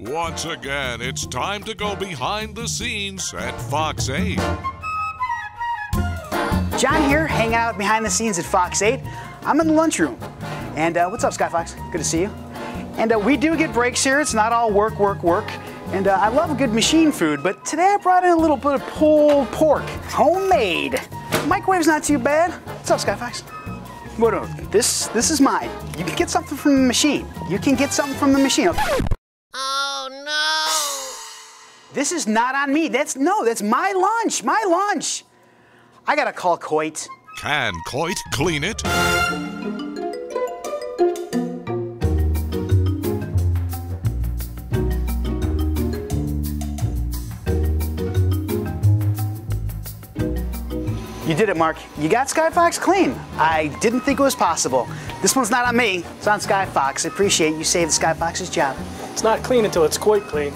Once again, it's time to go behind the scenes at Fox 8. John here, hanging out behind the scenes at Fox 8. I'm in the lunchroom. And uh, what's up, Skyfox? Good to see you. And uh, we do get breaks here. It's not all work, work, work. And uh, I love good machine food, but today I brought in a little bit of pulled pork, homemade. Microwave's not too bad. What's up, Skyfox? What? no, this this is mine. You can get something from the machine. You can get something from the machine. No! This is not on me. That's no, that's my lunch. My lunch. I gotta call Coit. Can Coit clean it? You did it, Mark. You got Skyfox clean. I didn't think it was possible. This one's not on me. It's on Skyfox. I appreciate you saved Skyfox's job. It's not clean until it's Coit clean.